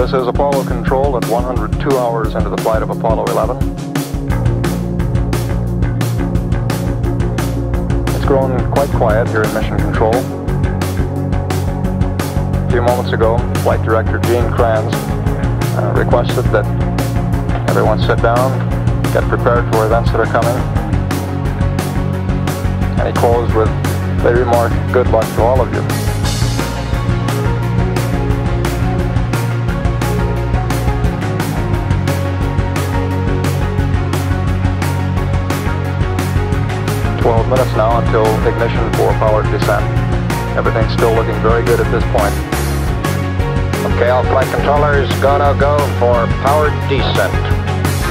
This is Apollo Control at 102 hours into the flight of Apollo 11. It's grown quite quiet here in Mission Control. A few moments ago, Flight Director Gene Kranz uh, requested that everyone sit down, get prepared for events that are coming. And he closed with the remark, good luck to all of you. Twelve minutes now until ignition for powered descent. Everything's still looking very good at this point. Okay, all flight controllers, gonna go for powered descent.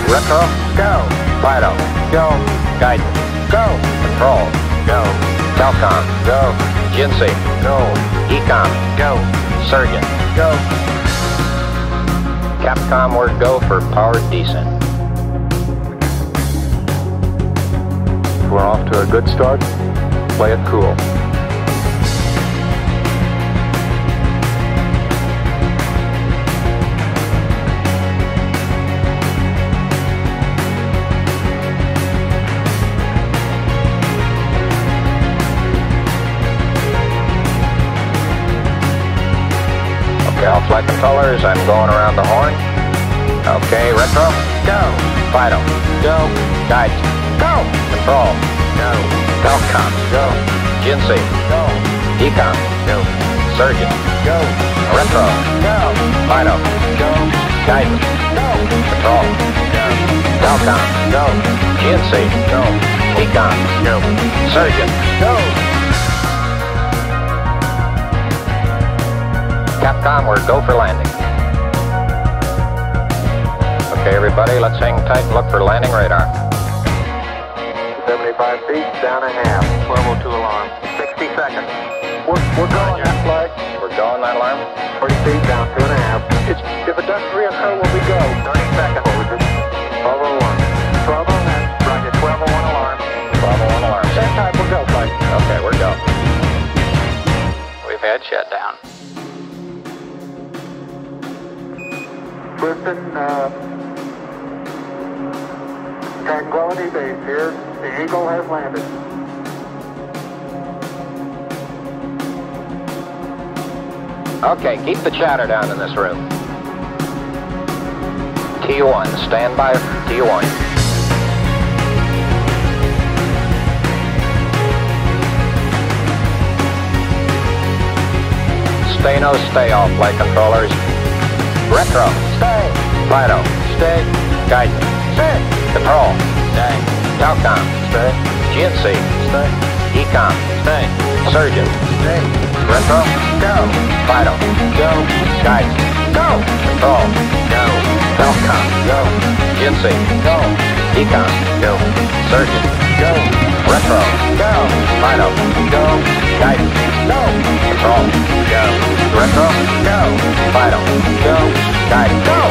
Retro, go. Fido, go. Guidance, go. Control, go. Telcom, go. GNC, go. EECOM, go. Surgeon, go. Capcom, we're go for powered descent. We're off to a good start. Play it cool. Okay, all flight controllers, I'm going around the horn. Okay, retro, go. Fido, go. Guidance, go. Control, go. Telcom, go. GNC, go. EECOM, go. Surgeon, go. Retro, go. Fido, go. Guidance, go. Control, go. Telcom, go. GNC, go. EECOM, go. Surgeon, go. Capcom, we're go for landing. Okay, everybody, let's hang tight and look for landing radar. 75 feet, down a half. 1202 alarm. 60 seconds. We're, we're going that flag. We're going that alarm? 40 feet, down two and a half. It's, if it doesn't reoccur, will we go? 30 seconds. 1201. 1201. Roger, 1201 alarm. 1201 alarm. Same time, we'll go, flight. Okay, we're go. We've had shutdown. Listen, uh, Tranquility Base here. The Eagle has landed. Okay, keep the chatter down in this room. T1, stand by T1. Stay no stay off, flight controllers. Retro, stay. Fido, stay. Guidance, stay. Control, stay. Telcom, stay. GNC, stay. EECOM, stay. Surgeon, stay. Retro, go. Fido, go. Guidance, go. Control, go. Telcom, go. GNC, go. EECOM, go. Surgeon, go. Retro, go. Fido, go. Guidance, go. Control, go. Retro, go. Fido, go. Guidance, go.